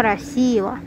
красиво.